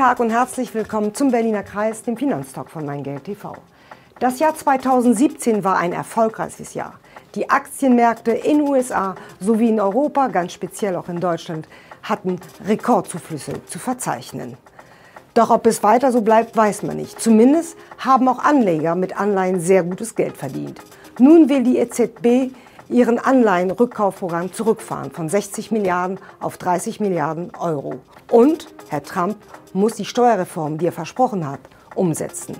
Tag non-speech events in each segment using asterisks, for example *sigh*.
Tag und herzlich willkommen zum Berliner Kreis, dem Finanztalk von Mein Geld TV. Das Jahr 2017 war ein erfolgreiches Jahr. Die Aktienmärkte in USA sowie in Europa, ganz speziell auch in Deutschland, hatten Rekordzuflüsse zu verzeichnen. Doch ob es weiter so bleibt, weiß man nicht. Zumindest haben auch Anleger mit Anleihen sehr gutes Geld verdient. Nun will die EZB ihren Anleihenrückkaufprogramm zurückfahren von 60 Milliarden auf 30 Milliarden Euro. Und Herr Trump muss die Steuerreform, die er versprochen hat, umsetzen.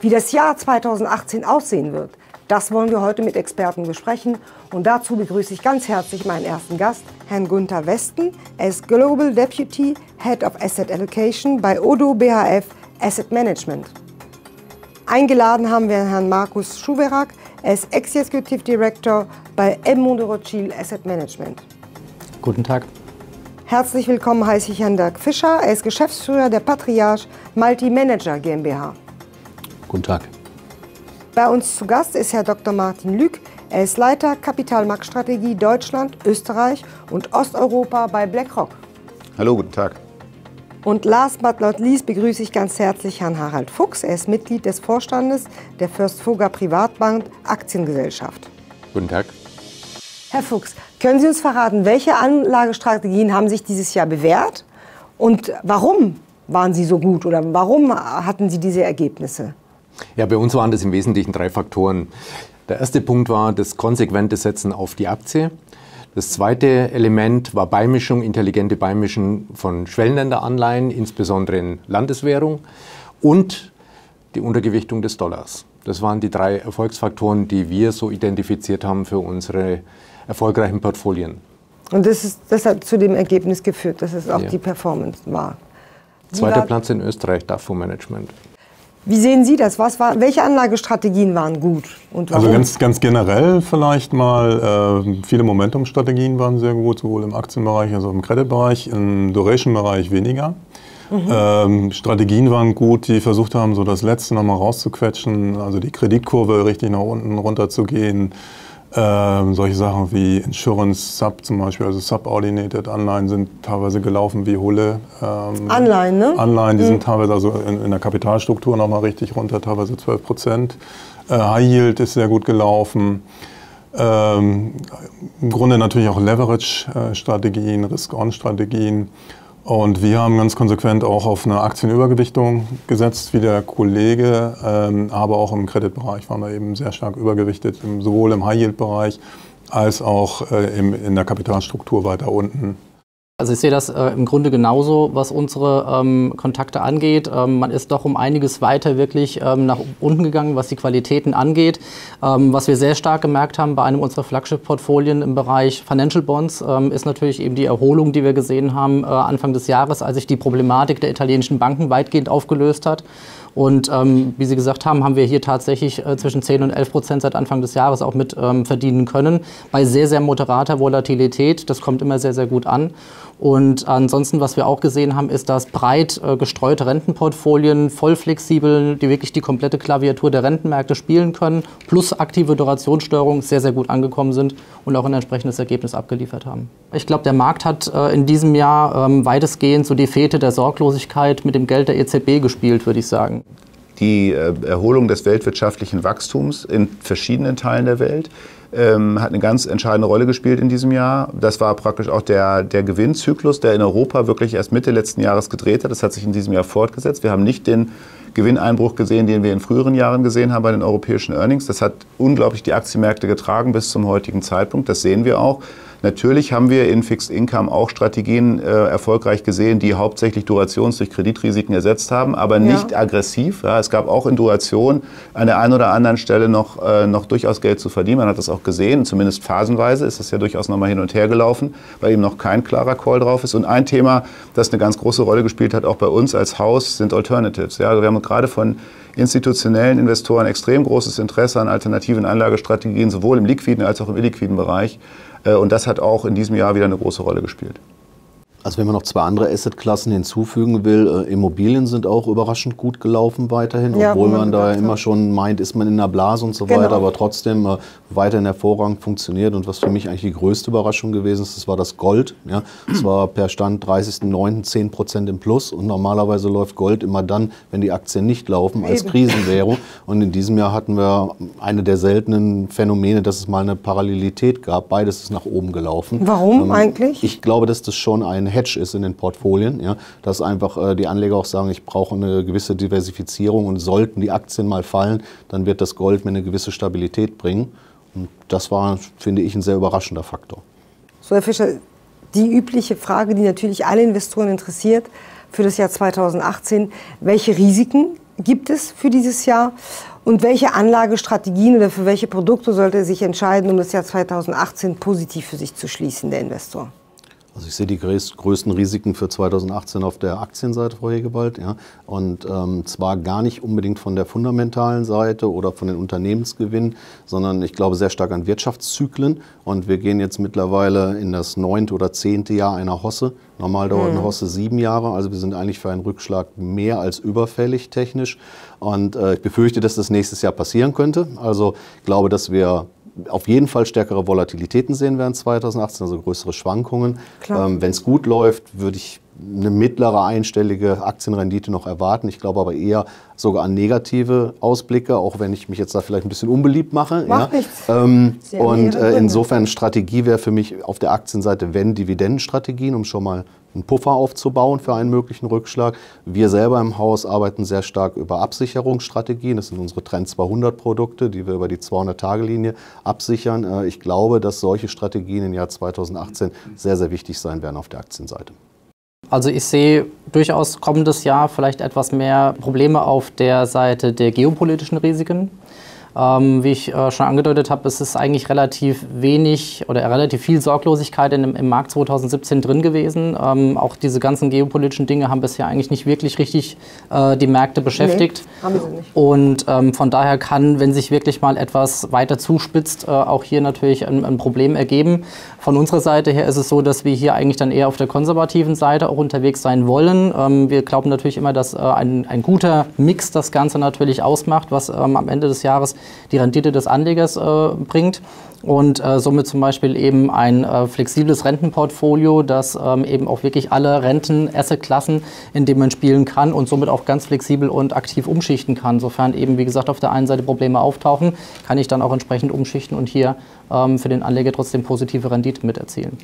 Wie das Jahr 2018 aussehen wird, das wollen wir heute mit Experten besprechen. Und dazu begrüße ich ganz herzlich meinen ersten Gast, Herrn Gunther Westen. Er ist Global Deputy Head of Asset Allocation bei Odo BHF Asset Management. Eingeladen haben wir Herrn Markus Schuwerak. Er ist Executive Director bei Edmond Rothschild Asset Management. Guten Tag. Herzlich willkommen heiße ich Herrn Dirk Fischer. Er ist Geschäftsführer der Patriarch Multi Manager GmbH. Guten Tag. Bei uns zu Gast ist Herr Dr. Martin Lück. Er ist Leiter Kapitalmarktstrategie Deutschland, Österreich und Osteuropa bei BlackRock. Hallo, guten Tag. Und last but not least begrüße ich ganz herzlich Herrn Harald Fuchs. Er ist Mitglied des Vorstandes der First Foga Privatbank Aktiengesellschaft. Guten Tag. Herr Fuchs, können Sie uns verraten, welche Anlagestrategien haben sich dieses Jahr bewährt und warum waren sie so gut oder warum hatten Sie diese Ergebnisse? Ja, bei uns waren das im Wesentlichen drei Faktoren. Der erste Punkt war das konsequente Setzen auf die Aktie. Das zweite Element war Beimischung, intelligente Beimischung von Schwellenländeranleihen, insbesondere in Landeswährung und die Untergewichtung des Dollars. Das waren die drei Erfolgsfaktoren, die wir so identifiziert haben für unsere erfolgreichen Portfolien. Und das, ist, das hat zu dem Ergebnis geführt, dass es auch ja. die Performance war. Zweiter Platz in Österreich, DAFO Management. Wie sehen Sie das? Was war, welche Anlagestrategien waren gut? Und Also ganz, ganz generell vielleicht mal, äh, viele Momentum-Strategien waren sehr gut, sowohl im Aktienbereich als auch im Credit-Bereich, im Duration-Bereich weniger. Mhm. Ähm, Strategien waren gut, die versucht haben, so das Letzte nochmal rauszuquetschen, also die Kreditkurve richtig nach unten runterzugehen. Ähm, solche Sachen wie Insurance Sub zum Beispiel, also Subordinated Anleihen sind teilweise gelaufen wie Hulle. Ähm, Anleihen, ne? Anleihen, die mhm. sind teilweise also in, in der Kapitalstruktur nochmal richtig runter, teilweise 12 Prozent. Äh, High Yield ist sehr gut gelaufen. Ähm, Im Grunde natürlich auch Leverage-Strategien, Risk-On-Strategien. Und wir haben ganz konsequent auch auf eine Aktienübergewichtung gesetzt, wie der Kollege, ähm, aber auch im Kreditbereich waren wir eben sehr stark übergewichtet, sowohl im High-Yield-Bereich als auch äh, im, in der Kapitalstruktur weiter unten. Also ich sehe das äh, im Grunde genauso, was unsere ähm, Kontakte angeht. Ähm, man ist doch um einiges weiter wirklich ähm, nach unten gegangen, was die Qualitäten angeht. Ähm, was wir sehr stark gemerkt haben bei einem unserer Flagship-Portfolien im Bereich Financial Bonds, ähm, ist natürlich eben die Erholung, die wir gesehen haben äh, Anfang des Jahres, als sich die Problematik der italienischen Banken weitgehend aufgelöst hat. Und ähm, wie Sie gesagt haben, haben wir hier tatsächlich äh, zwischen 10 und 11 Prozent seit Anfang des Jahres auch mit verdienen können. Bei sehr, sehr moderater Volatilität. Das kommt immer sehr, sehr gut an. Und ansonsten, was wir auch gesehen haben, ist, dass breit äh, gestreute Rentenportfolien, voll flexibel, die wirklich die komplette Klaviatur der Rentenmärkte spielen können, plus aktive Durationssteuerung sehr, sehr gut angekommen sind und auch ein entsprechendes Ergebnis abgeliefert haben. Ich glaube, der Markt hat äh, in diesem Jahr ähm, weitestgehend so die Fete der Sorglosigkeit mit dem Geld der EZB gespielt, würde ich sagen die äh, Erholung des weltwirtschaftlichen Wachstums in verschiedenen Teilen der Welt ähm, hat eine ganz entscheidende Rolle gespielt in diesem Jahr. Das war praktisch auch der, der Gewinnzyklus, der in Europa wirklich erst Mitte letzten Jahres gedreht hat. Das hat sich in diesem Jahr fortgesetzt. Wir haben nicht den Gewinneinbruch gesehen, den wir in früheren Jahren gesehen haben bei den europäischen Earnings. Das hat unglaublich die Aktienmärkte getragen bis zum heutigen Zeitpunkt. Das sehen wir auch. Natürlich haben wir in Fixed Income auch Strategien äh, erfolgreich gesehen, die hauptsächlich Durations- durch Kreditrisiken ersetzt haben, aber nicht ja. aggressiv. Ja, es gab auch in Duration an der einen oder anderen Stelle noch, äh, noch durchaus Geld zu verdienen. Man hat das auch gesehen, zumindest phasenweise ist das ja durchaus nochmal hin und her gelaufen, weil eben noch kein klarer Call drauf ist. Und ein Thema, das eine ganz große Rolle gespielt hat, auch bei uns als Haus, sind Alternatives. Ja, also wir haben gerade von institutionellen Investoren extrem großes Interesse an alternativen Anlagestrategien, sowohl im liquiden als auch im illiquiden Bereich. Äh, und das hat auch in diesem Jahr wieder eine große Rolle gespielt. Also wenn man noch zwei andere Assetklassen hinzufügen will, äh, Immobilien sind auch überraschend gut gelaufen weiterhin, Ja, obwohl wo man man da gedacht immer hat. schon meint, ist man in einer Blase und so Genau. weiter, aber trotzdem äh, weiterhin hervorragend funktioniert. Und was für mich eigentlich die größte Überraschung gewesen ist, das war das Gold. Ja, es war per Stand 30.09. 10 Prozent im Plus und normalerweise läuft Gold immer dann, wenn die Aktien nicht laufen, als Eben. Krisenwährung. *laughs* Und in diesem Jahr hatten wir eine der seltenen Phänomene, dass es mal eine Parallelität gab. Beides ist nach oben gelaufen. Warum eigentlich? Ich glaube, dass das schon ein Hedge ist in den Portfolien, ja, dass einfach äh, die Anleger auch sagen, ich brauche eine gewisse Diversifizierung und sollten die Aktien mal fallen, dann wird das Gold mir eine gewisse Stabilität bringen. Und das war, finde ich, ein sehr überraschender Faktor. So, Herr Fischer, die übliche Frage, die natürlich alle Investoren interessiert für das Jahr 2018, welche Risiken gibt es für dieses Jahr und welche Anlagestrategien oder für welche Produkte sollte er sich entscheiden, um das Jahr 2018 positiv für sich zu schließen, der Investor? Also ich sehe die größ- größten Risiken für 2018 auf der Aktienseite, Frau Hegewald. Ja. Und ähm, zwar gar nicht unbedingt von der fundamentalen Seite oder von den Unternehmensgewinnen, sondern ich glaube sehr stark an Wirtschaftszyklen. Und wir gehen jetzt mittlerweile in das neunte oder zehnte Jahr einer Hosse. Normal dauert eine Hosse sieben Jahre, also wir sind eigentlich für einen Rückschlag mehr als überfällig technisch. Und äh, ich befürchte, dass das nächstes Jahr passieren könnte. Also ich glaube, dass wir auf jeden Fall stärkere Volatilitäten sehen werden 2018, also größere Schwankungen. Ähm, Wenn es gut läuft, würde ich eine mittlere einstellige Aktienrendite noch erwarten. Ich glaube aber eher sogar an negative Ausblicke, auch wenn ich mich jetzt da vielleicht ein bisschen unbeliebt mache. Macht ja. nichts. Ähm, und äh, insofern Strategie wäre für mich auf der Aktienseite, wenn Dividendenstrategien, um schon mal einen Puffer aufzubauen für einen möglichen Rückschlag. Wir selber im Haus arbeiten sehr stark über Absicherungsstrategien. Das sind unsere Trend 200 Produkte, die wir über die 200-Tage-Linie absichern. Äh, Ich glaube, dass solche Strategien im Jahr 2018 sehr, sehr wichtig sein werden auf der Aktienseite. Also ich sehe durchaus kommendes Jahr vielleicht etwas mehr Probleme auf der Seite der geopolitischen Risiken. Ähm, wie ich äh, schon angedeutet habe, ist es eigentlich relativ wenig oder relativ viel Sorglosigkeit in, im Markt 2017 drin gewesen. Ähm, auch diese ganzen geopolitischen Dinge haben bisher eigentlich nicht wirklich richtig äh, die Märkte beschäftigt. Nee, haben sie nicht. Und ähm, von daher kann, wenn sich wirklich mal etwas weiter zuspitzt, äh, auch hier natürlich ein, ein Problem ergeben. Von unserer Seite her ist es so, dass wir hier eigentlich dann eher auf der konservativen Seite auch unterwegs sein wollen. Ähm, wir glauben natürlich immer, dass äh, ein, ein guter Mix das Ganze natürlich ausmacht, was ähm, am Ende des Jahres die Rendite des Anlegers äh, bringt. Und äh, somit zum Beispiel eben ein äh, flexibles Rentenportfolio, das ähm, eben auch wirklich alle Renten-Asset-Klassen, in denen man spielen kann und somit auch ganz flexibel und aktiv umschichten kann. Sofern eben, wie gesagt, auf der einen Seite Probleme auftauchen, kann ich dann auch entsprechend umschichten und hier für den Anleger trotzdem positive Rendite mit erzielen.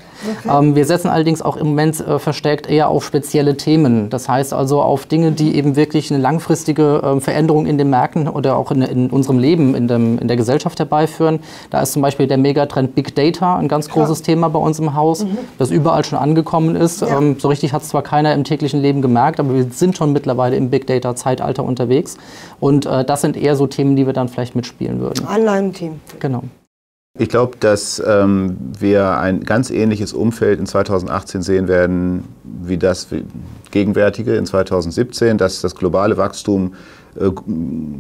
Ähm, wir setzen allerdings auch im Moment äh, verstärkt eher auf spezielle Themen. Das heißt also auf Dinge, die eben wirklich eine langfristige ähm, Veränderung in den Märkten oder auch in, in unserem Leben, in, dem, in der Gesellschaft herbeiführen. Da ist zum Beispiel der Megatrend Big Data ein ganz großes Thema bei uns im Haus, das überall schon angekommen ist. Ja. Ähm, so richtig hat es zwar keiner im täglichen Leben gemerkt, aber wir sind schon mittlerweile im Big Data-Zeitalter unterwegs. Und äh, das sind eher so Themen, die wir dann vielleicht mitspielen würden. Anleihenteam. Genau. Ich glaube, dass ähm, wir ein ganz ähnliches Umfeld in 2018 sehen werden wie das gegenwärtige in 2017, dass das globale Wachstum äh,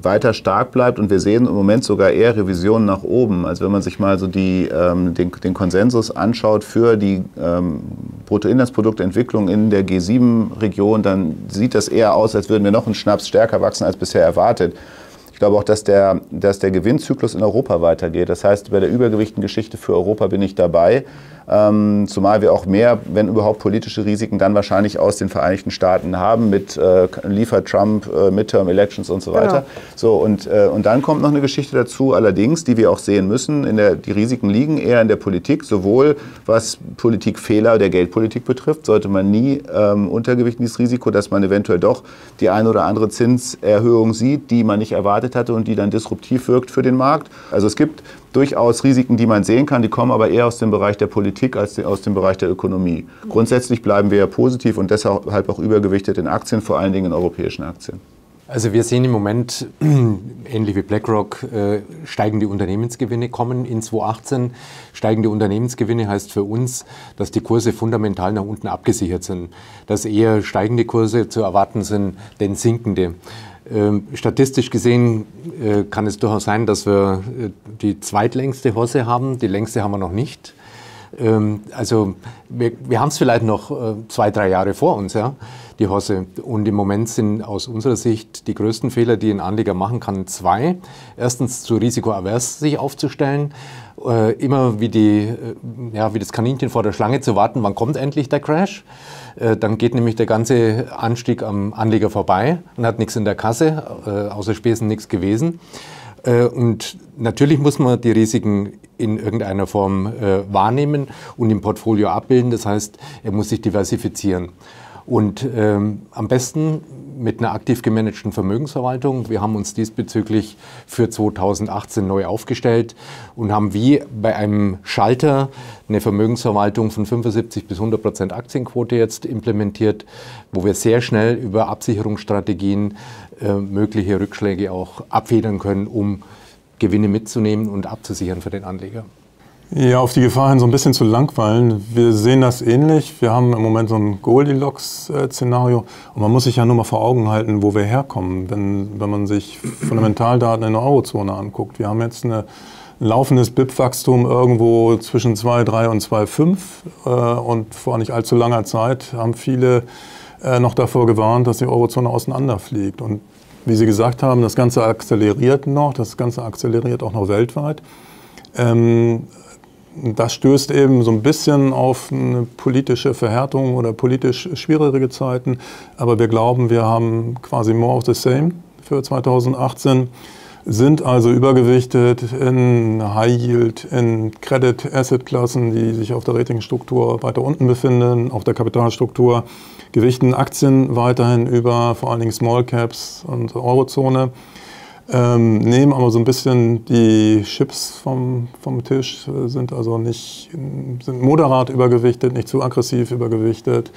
weiter stark bleibt und wir sehen im Moment sogar eher Revisionen nach oben. Also wenn man sich mal so die, ähm, den, den Konsensus anschaut für die ähm, Bruttoinlandsproduktentwicklung in der G7-Region, dann sieht das eher aus, als würden wir noch einen Schnaps stärker wachsen als bisher erwartet. Ich glaube auch, dass der, dass der Gewinnzyklus in Europa weitergeht. Das heißt, bei der Übergewichtengeschichte für Europa bin ich dabei. Ähm, zumal wir auch mehr, wenn überhaupt, politische Risiken dann wahrscheinlich aus den Vereinigten Staaten haben mit äh, liefert Trump, äh, Midterm Elections und so weiter. So, und, äh, und dann kommt noch eine Geschichte dazu, allerdings, die wir auch sehen müssen. In der, die Risiken liegen eher in der Politik, sowohl was Politikfehler der Geldpolitik betrifft, sollte man nie ähm, untergewichten dieses Risiko, dass man eventuell doch die eine oder andere Zinserhöhung sieht, die man nicht erwartet hatte und die dann disruptiv wirkt für den Markt. Also es gibt durchaus Risiken, die man sehen kann, die kommen aber eher aus dem Bereich der Politik als aus dem Bereich der Ökonomie. Grundsätzlich bleiben wir ja positiv und deshalb auch übergewichtet in Aktien, vor allen Dingen in europäischen Aktien. Also wir sehen im Moment, *clears throat* ähnlich wie BlackRock, äh, steigende Unternehmensgewinne kommen in 2018. Steigende Unternehmensgewinne heißt für uns, dass die Kurse fundamental nach unten abgesichert sind. Dass eher steigende Kurse zu erwarten sind, denn sinkende. Ähm, statistisch gesehen äh, kann es durchaus sein, dass wir äh, die zweitlängste Hosse haben. Die längste haben wir noch nicht. Ähm, also wir, wir haben es vielleicht noch äh, zwei, drei Jahre vor uns, ja, die Hosse. Und im Moment sind aus unserer Sicht die größten Fehler, die ein Anleger machen kann, zwei. Erstens zu risikoavers sich aufzustellen, immer wie, die, ja, wie das Kaninchen vor der Schlange zu warten, wann kommt endlich der Crash. Äh, dann geht nämlich der ganze Anstieg am Anleger vorbei und hat nichts in der Kasse, äh, außer Spesen nichts gewesen. Äh, und natürlich muss man die Risiken in irgendeiner Form wahrnehmen und im Portfolio abbilden. Das heißt, er muss sich diversifizieren. Und ähm, am besten mit einer aktiv gemanagten Vermögensverwaltung. Wir haben uns diesbezüglich für 2018 neu aufgestellt und haben wie bei einem Schalter eine Vermögensverwaltung von 75 bis 100 Prozent Aktienquote jetzt implementiert, wo wir sehr schnell über Absicherungsstrategien äh, mögliche Rückschläge auch abfedern können, um Gewinne mitzunehmen und abzusichern für den Anleger. Ja, auf die Gefahr hin, so ein bisschen zu langweilen. Wir sehen das ähnlich. Wir haben im Moment so ein Goldilocks-Szenario. Und man muss sich ja nur mal vor Augen halten, wo wir herkommen, wenn, wenn man sich Fundamentaldaten in der Eurozone anguckt. Wir haben jetzt ein laufendes BIP-Wachstum irgendwo zwischen 2,3 und 2,5. Äh, und vor nicht allzu langer Zeit haben viele äh, noch davor gewarnt, dass die Eurozone auseinanderfliegt. Und wie Sie gesagt haben, das Ganze akzeleriert noch. Das Ganze akzeleriert auch noch weltweit. Ähm, das stößt eben so ein bisschen auf eine politische Verhärtung oder politisch schwierige Zeiten. Aber wir glauben, wir haben quasi more of the same für 2018, sind also übergewichtet in High Yield, in Credit Asset Klassen, die sich auf der Ratingstruktur weiter unten befinden, auf der Kapitalstruktur, gewichten Aktien weiterhin über vor allen Dingen Small Caps und Eurozone. Ähm, nehmen aber so ein bisschen die Chips vom, vom Tisch, äh, sind also nicht, sind moderat übergewichtet, nicht zu aggressiv übergewichtet,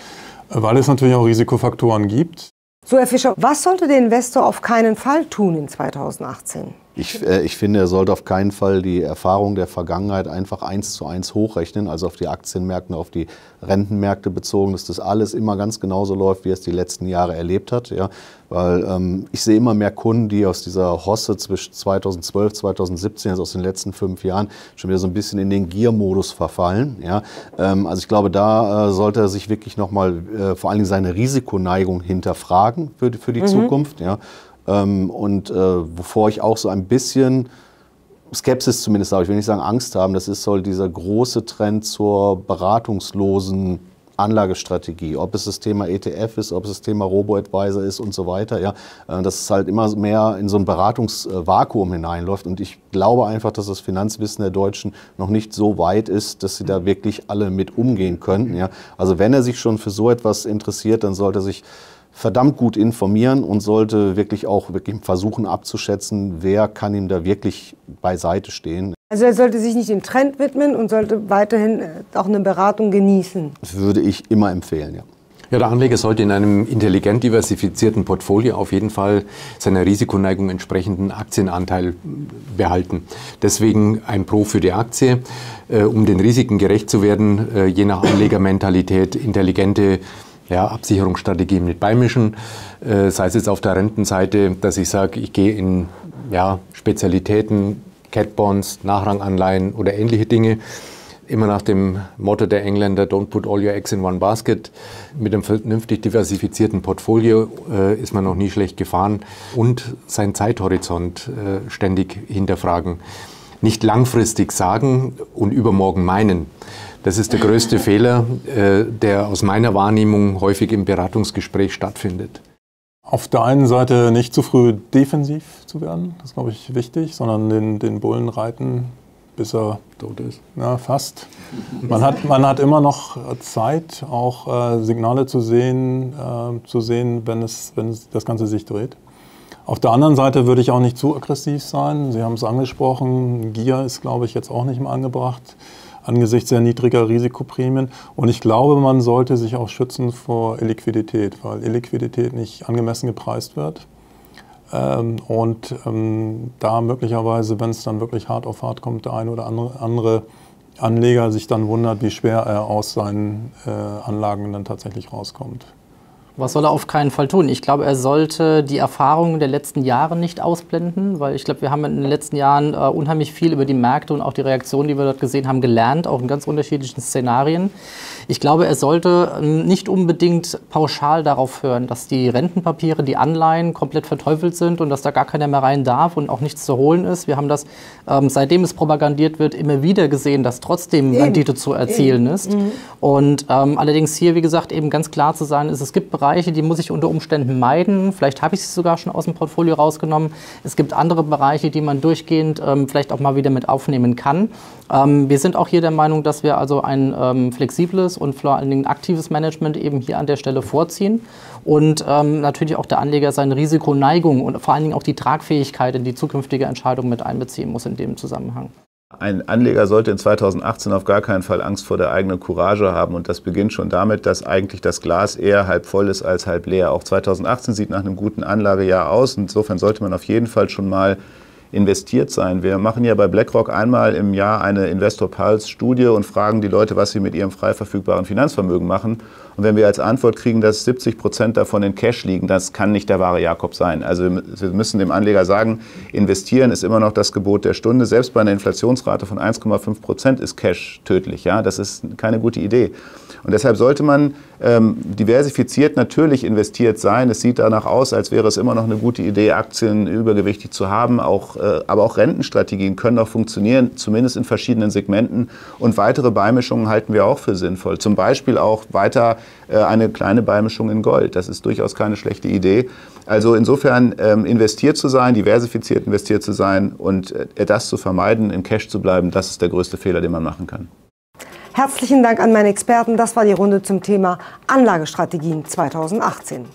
äh, weil es natürlich auch Risikofaktoren gibt. So, Herr Fischer, was sollte der Investor auf keinen Fall tun in 2018? Ich, äh, ich, finde, er sollte auf keinen Fall die Erfahrung der Vergangenheit einfach eins zu eins hochrechnen, also auf die Aktienmärkte, auf die Rentenmärkte bezogen, dass das alles immer ganz genauso läuft, wie er es die letzten Jahre erlebt hat. Ja? Weil ähm, ich sehe immer mehr Kunden, die aus dieser Hosse zwischen 2012, 2017, also aus den letzten fünf Jahren, schon wieder so ein bisschen in den Gier-Modus verfallen. Ja? Ähm, also ich glaube, da äh, sollte er sich wirklich nochmal äh, vor allen Dingen seine Risikoneigung hinterfragen für, für die mhm. Zukunft. Ja? Ähm, und äh, wovor ich auch so ein bisschen Skepsis zumindest habe, ich will nicht sagen Angst haben, das ist so dieser große Trend zur beratungslosen Anlagestrategie, ob es das Thema ETF ist, ob es das Thema Robo-Advisor ist und so weiter, ja, äh, dass es halt immer mehr in so ein Beratungsvakuum hineinläuft. Und ich glaube einfach, dass das Finanzwissen der Deutschen noch nicht so weit ist, dass sie da wirklich alle mit umgehen könnten. Ja. Also wenn er sich schon für so etwas interessiert, dann sollte er sich verdammt gut informieren und sollte wirklich auch wirklich versuchen abzuschätzen, wer kann ihm da wirklich beiseite stehen. Also er sollte sich nicht dem Trend widmen und sollte weiterhin äh, auch eine Beratung genießen. Das würde ich immer empfehlen, ja. Ja, der Anleger sollte in einem intelligent diversifizierten Portfolio auf jeden Fall seiner Risikoneigung entsprechenden Aktienanteil behalten. Deswegen ein Pro für die Aktie, äh, um den Risiken gerecht zu werden, äh, je nach Anlegermentalität intelligente ja, Absicherungsstrategien mit beimischen, äh, sei es jetzt auf der Rentenseite, dass ich sage, ich gehe in ja, Spezialitäten, Catbonds, Nachranganleihen oder ähnliche Dinge. Immer nach dem Motto der Engländer, don't put all your eggs in one basket. Mit einem vernünftig diversifizierten Portfolio äh, ist man noch nie schlecht gefahren und seinen Zeithorizont äh, ständig hinterfragen. Nicht langfristig sagen und übermorgen meinen. Das ist der größte *laughs* Fehler, äh, der aus meiner Wahrnehmung häufig im Beratungsgespräch stattfindet. Auf der einen Seite nicht zu früh defensiv zu werden, das ist, glaube ich, wichtig, sondern den, den Bullen reiten, bis er tot ist. Ja, fast. Man hat, man hat immer noch Zeit, auch äh, Signale zu sehen, äh, zu sehen wenn, es, wenn es das Ganze sich dreht. Auf der anderen Seite würde ich auch nicht zu aggressiv sein. Sie haben es angesprochen, Gier ist, glaube ich, jetzt auch nicht mehr angebracht angesichts sehr niedriger Risikoprämien. Und ich glaube, man sollte sich auch schützen vor Illiquidität, weil Illiquidität nicht angemessen gepreist wird. Ähm, und ähm, da möglicherweise, wenn es dann wirklich hart auf hart kommt, der eine oder andere, Anleger sich dann wundert, wie schwer er aus seinen äh, Anlagen dann tatsächlich rauskommt. Was soll er auf keinen Fall tun? Ich glaube, er sollte die Erfahrungen der letzten Jahre nicht ausblenden, weil ich glaube, wir haben in den letzten Jahren äh, unheimlich viel über die Märkte und auch die Reaktionen, die wir dort gesehen haben, gelernt, auch in ganz unterschiedlichen Szenarien. Ich glaube, er sollte ähm, nicht unbedingt pauschal darauf hören, dass die Rentenpapiere, die Anleihen komplett verteufelt sind und dass da gar keiner mehr rein darf und auch nichts zu holen ist. Wir haben das, ähm, seitdem es propagandiert wird, immer wieder gesehen, dass trotzdem. Rendite zu erzielen Eben. ist. Mhm. Und ähm, allerdings hier, wie gesagt, eben ganz klar zu sein ist, es gibt Bereiche, Bereiche, die muss ich unter Umständen meiden. Vielleicht habe ich sie sogar schon aus dem Portfolio rausgenommen. Es gibt andere Bereiche, die man durchgehend ähm, vielleicht auch mal wieder mit aufnehmen kann. Ähm, wir sind auch hier der Meinung, dass wir also ein ähm, flexibles und vor allen Dingen aktives Management eben hier an der Stelle vorziehen und ähm, natürlich auch der Anleger seine Risikoneigung und vor allen Dingen auch die Tragfähigkeit in die zukünftige Entscheidung mit einbeziehen muss in dem Zusammenhang. Ein Anleger sollte in 2018 auf gar keinen Fall Angst vor der eigenen Courage haben. Und das beginnt schon damit, dass eigentlich das Glas eher halb voll ist als halb leer. Auch 2018 sieht nach einem guten Anlagejahr aus. Insofern sollte man auf jeden Fall schon mal investiert sein. Wir machen ja bei BlackRock einmal im Jahr eine Investor Pulse Studie und fragen die Leute, was sie mit ihrem frei verfügbaren Finanzvermögen machen. Und wenn wir als Antwort kriegen, dass 70 Prozent davon in Cash liegen, das kann nicht der wahre Jakob sein. Also wir müssen dem Anleger sagen, investieren ist immer noch das Gebot der Stunde. Selbst bei einer Inflationsrate von 1,5 Prozent ist Cash tödlich. Ja, das ist keine gute Idee. Und deshalb sollte man ähm, diversifiziert natürlich investiert sein. Es sieht danach aus, als wäre es immer noch eine gute Idee, Aktien übergewichtig zu haben. Auch, äh, aber auch Rentenstrategien können auch funktionieren, zumindest in verschiedenen Segmenten. Und weitere Beimischungen halten wir auch für sinnvoll. Zum Beispiel auch weiter äh, eine kleine Beimischung in Gold. Das ist durchaus keine schlechte Idee. Also insofern ähm, investiert zu sein, diversifiziert investiert zu sein und äh, das zu vermeiden, in Cash zu bleiben, das ist der größte Fehler, den man machen kann. Herzlichen Dank an meine Experten. Das war die Runde zum Thema Anlagestrategien 2018.